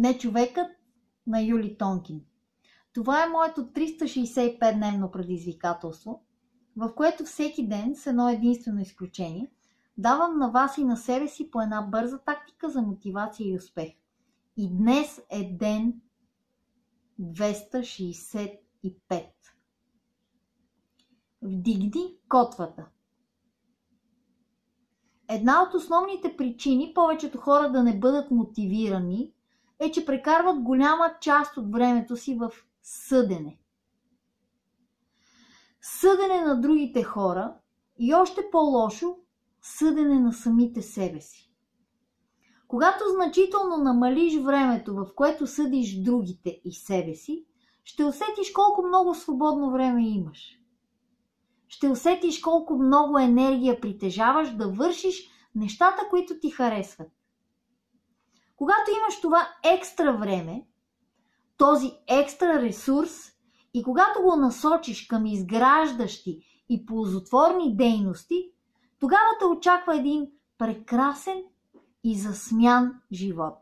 Не човекът на Юли Тонкин. Това е моето 365-дневно предизвикателство, в което всеки ден, с едно единствено изключение, давам на вас и на себе си по една бърза тактика за мотивация и успех. И днес е ден 265. Вдигни котвата. Една от основните причини повечето хора да не бъдат мотивирани е, че прекарват голяма част от времето си в съдене. Съдене на другите хора и още по-лошо съдене на самите себе си. Когато значително намалиш времето, в което съдиш другите и себе си, ще усетиш колко много свободно време имаш. Ще усетиш колко много енергия притежаваш да вършиш нещата, които ти харесват. Когато имаш това екстра време, този екстра ресурс и когато го насочиш към изграждащи и ползотворни дейности, тогава те очаква един прекрасен и засмян живот.